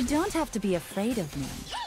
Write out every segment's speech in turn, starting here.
You don't have to be afraid of me.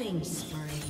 Killing spree.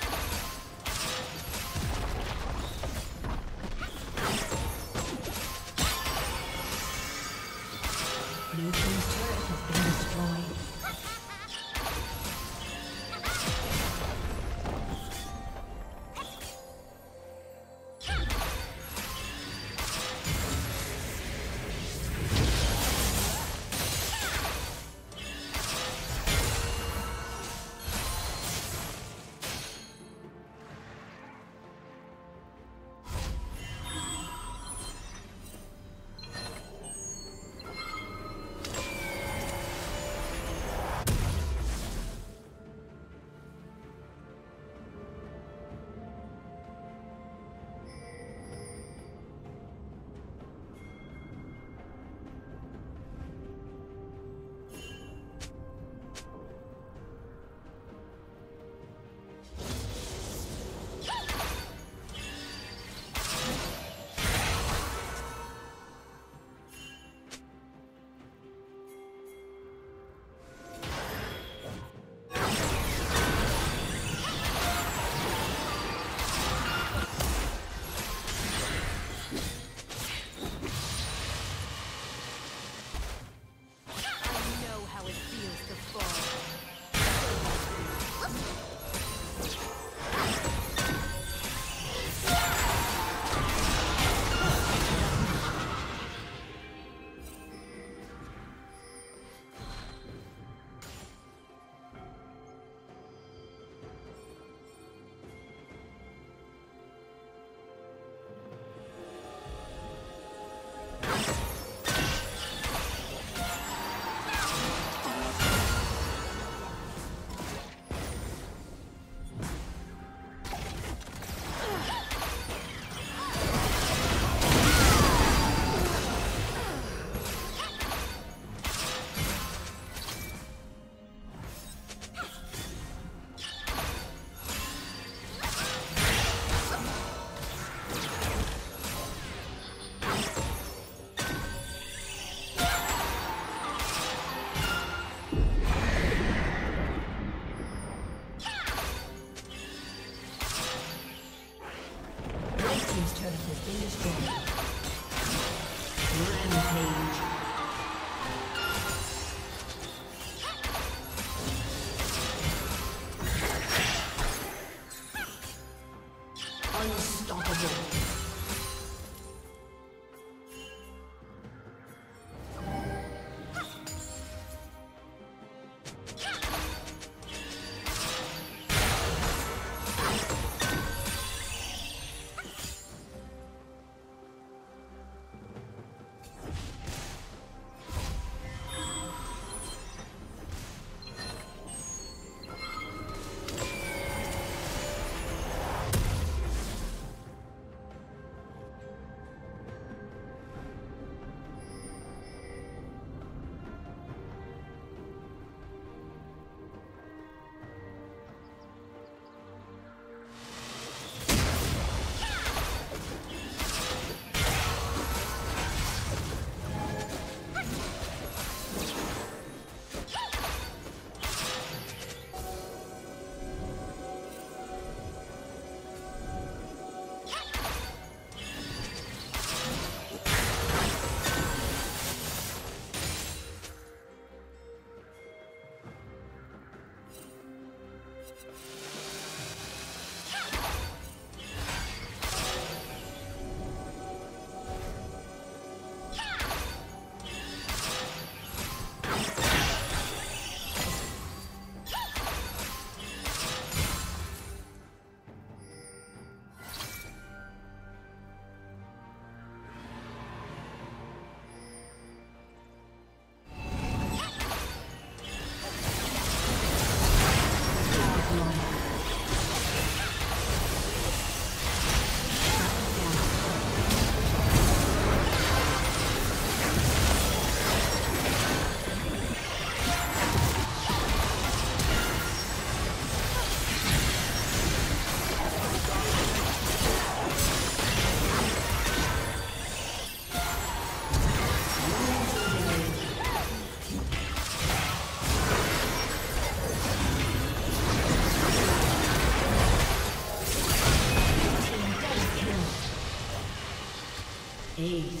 Ace.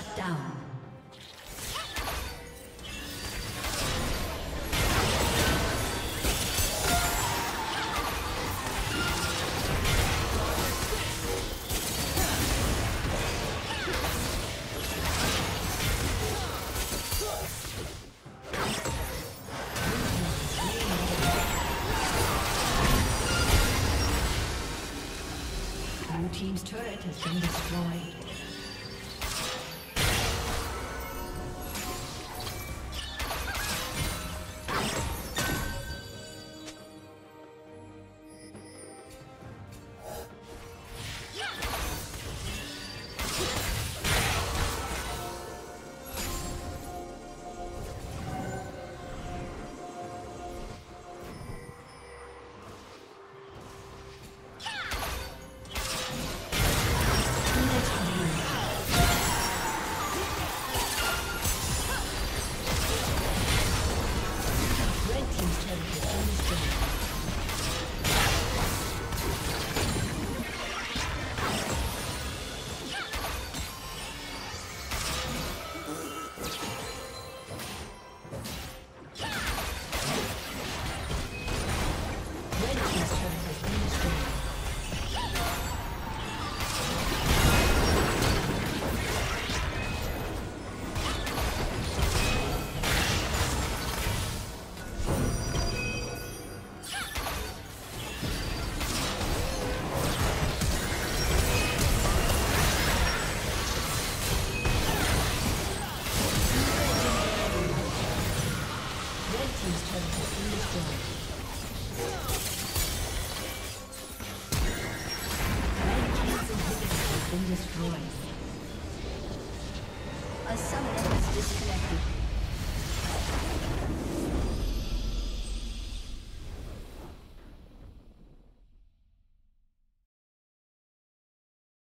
Shut down.